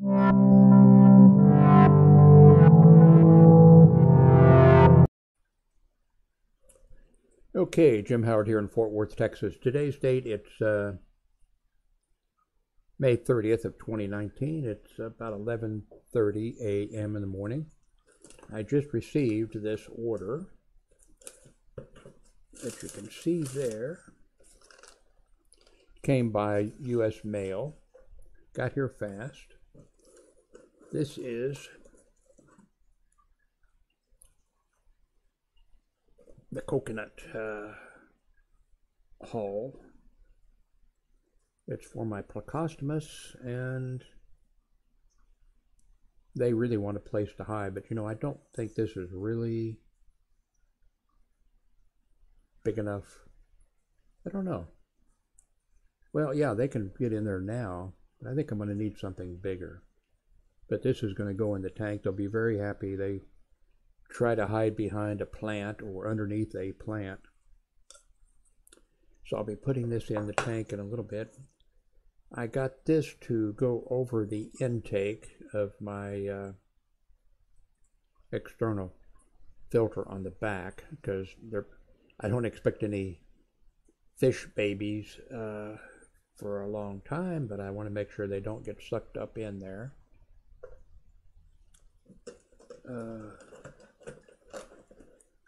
Okay, Jim Howard here in Fort Worth, Texas. Today's date, it's uh, May 30th of 2019. It's about 11:30 a.m. in the morning. I just received this order that you can see there. Came by U.S. mail. Got here fast. This is the coconut uh, hull. It's for my Plecostomus, and they really want a place to hide. But you know, I don't think this is really big enough. I don't know. Well, yeah, they can get in there now, but I think I'm going to need something bigger. But this is going to go in the tank. They'll be very happy. They try to hide behind a plant or underneath a plant. So I'll be putting this in the tank in a little bit. I got this to go over the intake of my uh, external filter on the back because I don't expect any fish babies uh, for a long time, but I want to make sure they don't get sucked up in there. Uh,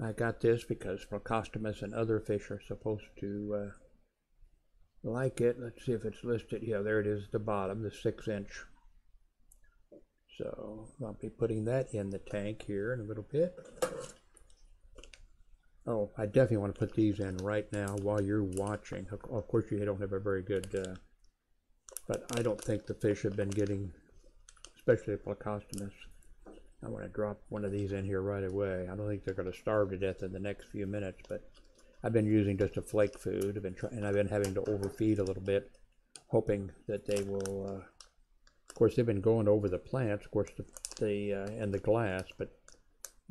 I got this because Plecostomus and other fish are supposed to uh, like it. Let's see if it's listed. Yeah, there it is at the bottom, the six inch. So I'll be putting that in the tank here in a little bit. Oh, I definitely want to put these in right now while you're watching. Of course, you don't have a very good, uh, but I don't think the fish have been getting, especially Plecostomus, I want to drop one of these in here right away. I don't think they're going to starve to death in the next few minutes, but I've been using just a flake food. I've been trying, and I've been having to overfeed a little bit, hoping that they will. Uh, of course, they've been going over the plants, of course, the, the uh, and the glass, but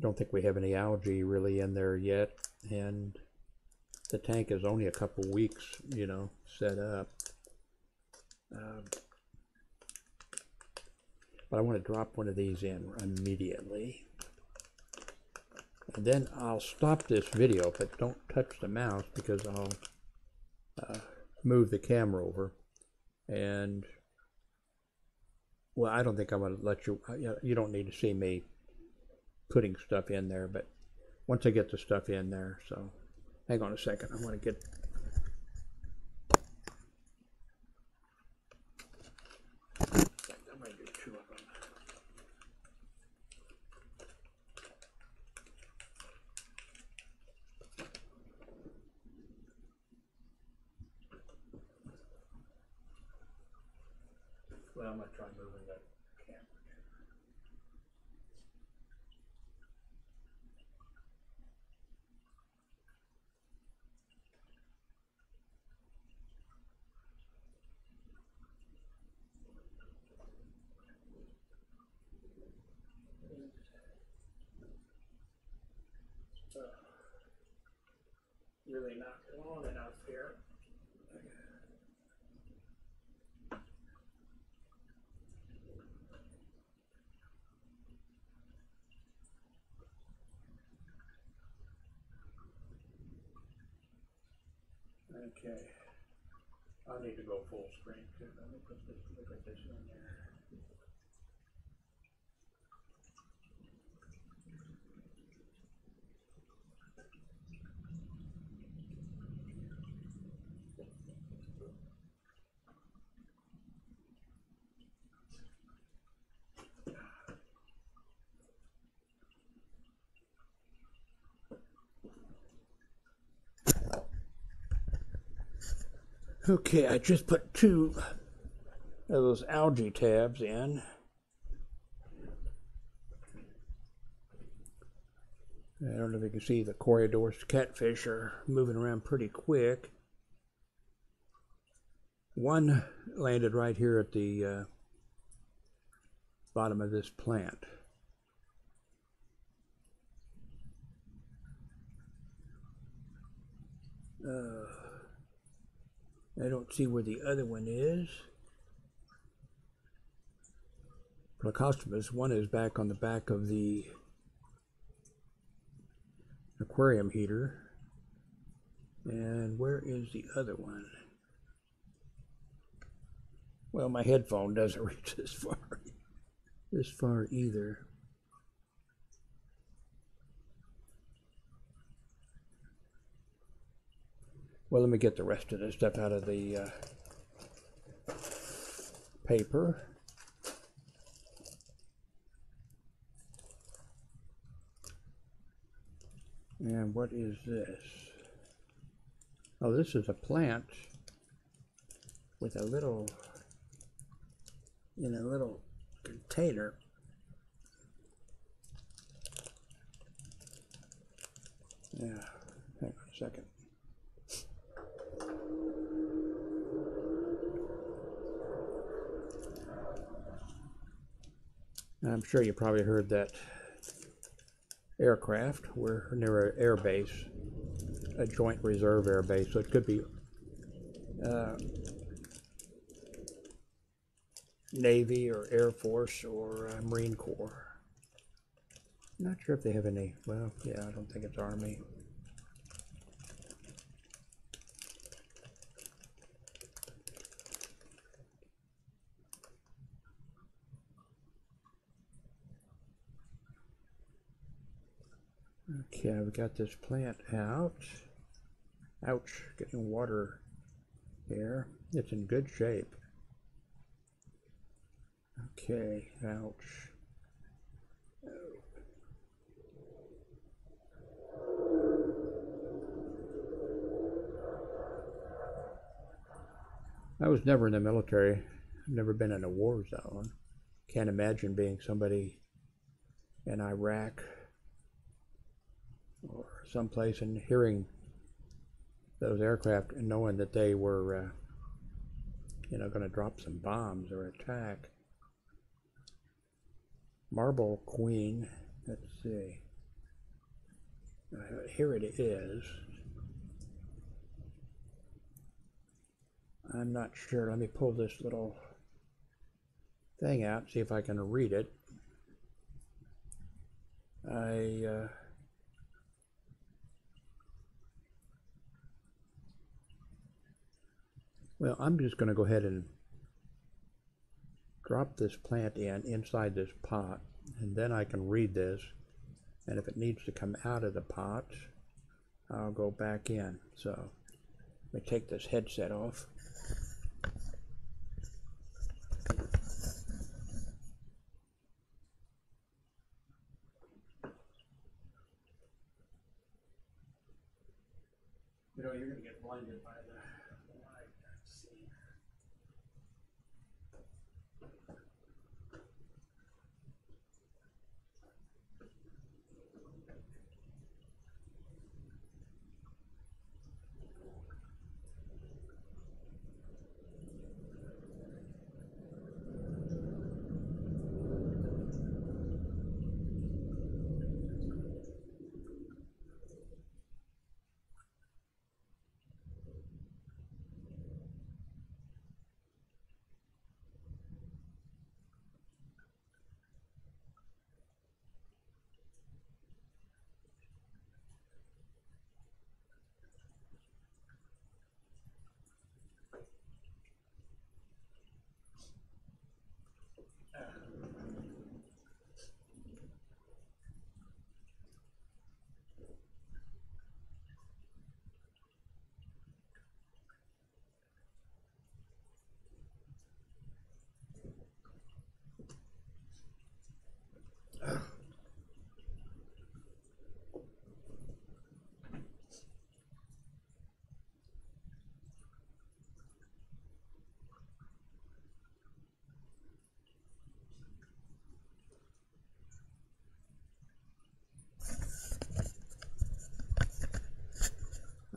don't think we have any algae really in there yet. And the tank is only a couple weeks, you know, set up. Um, but I want to drop one of these in immediately. And then I'll stop this video, but don't touch the mouse because I'll uh, move the camera over. And, well, I don't think I'm going to let you, you don't need to see me putting stuff in there, but once I get the stuff in there, so hang on a second. I want to get Well, I'm gonna try moving that camera. Really not long enough here. Okay. I need to go full screen too. Let me put this, this in there. Okay, I just put two of those algae tabs in. I don't know if you can see the Corydoras catfish are moving around pretty quick. One landed right here at the uh, bottom of this plant. Uh, I don't see where the other one is. Plecostomus. One is back on the back of the aquarium heater. And where is the other one? Well, my headphone doesn't reach this far, this far either. Well, let me get the rest of this stuff out of the uh, paper. And what is this? Oh, this is a plant with a little, in a little container. Yeah, hang on a second. I'm sure you probably heard that aircraft. We're near an air base, a joint reserve air base, so it could be uh, Navy or Air Force or uh, Marine Corps. Not sure if they have any. Well, yeah, I don't think it's Army. Okay, we got this plant out. Ouch, getting water here. It's in good shape. Okay, ouch. I was never in the military. I've never been in a war zone. Can't imagine being somebody in Iraq or someplace and hearing those aircraft and knowing that they were, uh, you know, going to drop some bombs or attack. Marble Queen, let's see. Uh, here it is. I'm not sure. Let me pull this little thing out, see if I can read it. I. Uh, Well, I'm just going to go ahead and drop this plant in inside this pot and then I can read this and if it needs to come out of the pot I'll go back in. So let me take this headset off. You know you're gonna get blinded by the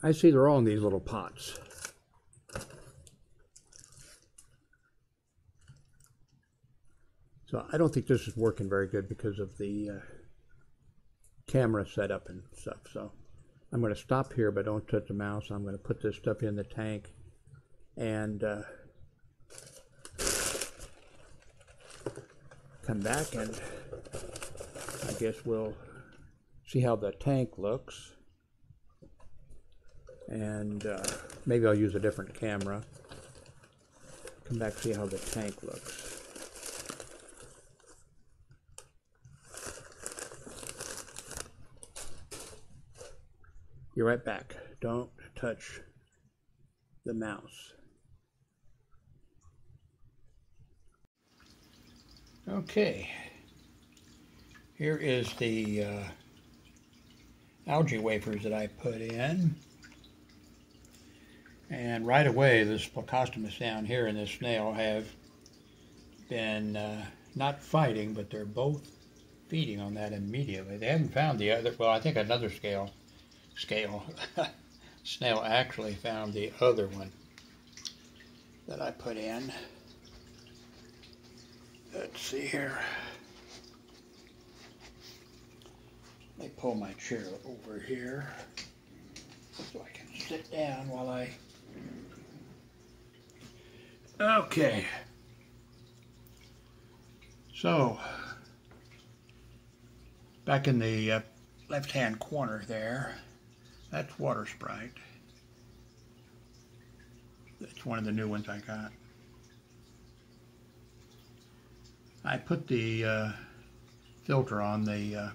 I see they're all in these little pots. So I don't think this is working very good because of the uh, camera setup and stuff. So I'm going to stop here, but don't touch the mouse. I'm going to put this stuff in the tank and uh, come back and I guess we'll see how the tank looks. And uh, maybe I'll use a different camera. Come back see how the tank looks. You're right back. Don't touch the mouse. Okay, here is the uh, algae wafers that I put in. And right away, this Plecostomus down here and this snail have been uh, not fighting, but they're both feeding on that immediately. They haven't found the other, well, I think another scale, scale, snail actually found the other one that I put in. Let's see here. Let me pull my chair over here so I can sit down while I. Okay. So, back in the uh, left hand corner there, that's Water Sprite. It's one of the new ones I got. I put the uh, filter on the uh,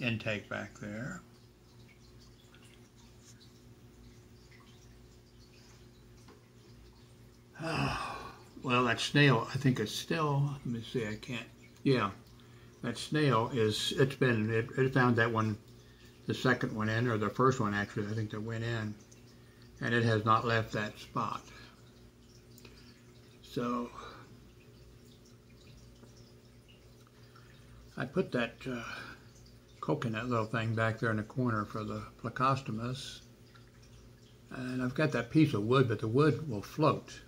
intake back there. Well, that snail, I think it's still, let me see, I can't, yeah, that snail is, it's been, it, it found that one, the second one in, or the first one actually, I think that went in, and it has not left that spot. So, I put that uh, coconut little thing back there in the corner for the Plecostomus. And I've got that piece of wood, but the wood will float.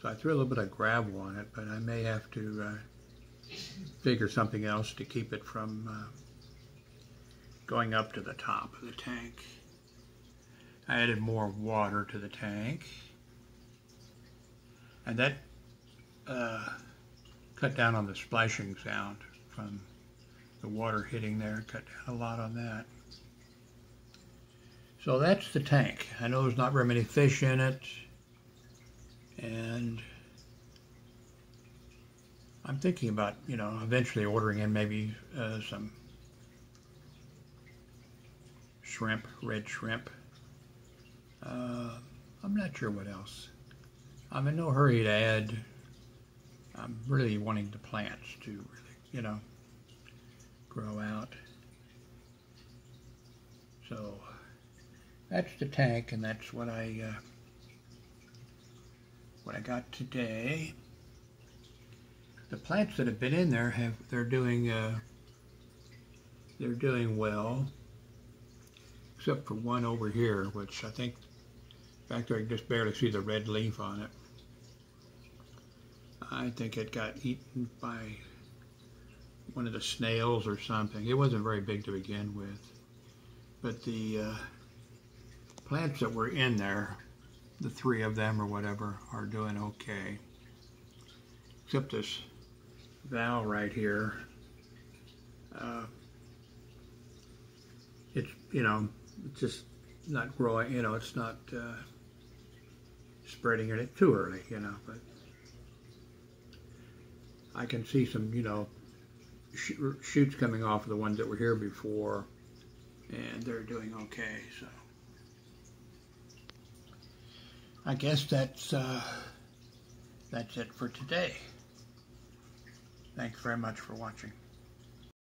So I threw a little bit of gravel on it, but I may have to uh, figure something else to keep it from uh, going up to the top of the tank. I added more water to the tank. And that uh, cut down on the splashing sound from the water hitting there, cut down a lot on that. So that's the tank. I know there's not very many fish in it, and I'm thinking about, you know, eventually ordering in maybe uh, some shrimp, red shrimp. Uh, I'm not sure what else. I'm in no hurry to add. I'm really wanting the plants to really, you know, grow out. So that's the tank and that's what I uh, what I got today. The plants that have been in there have they're doing uh, they're doing well except for one over here which I think in fact I can just barely see the red leaf on it. I think it got eaten by one of the snails or something. It wasn't very big to begin with. But the uh, plants that were in there, the three of them or whatever, are doing okay. Except this val right here. Uh, it's, you know, it's just not growing, you know, it's not uh, spreading it too early, you know, but I can see some, you know, shoots coming off of the ones that were here before, and they're doing okay. So I guess that's uh, that's it for today. Thanks very much for watching.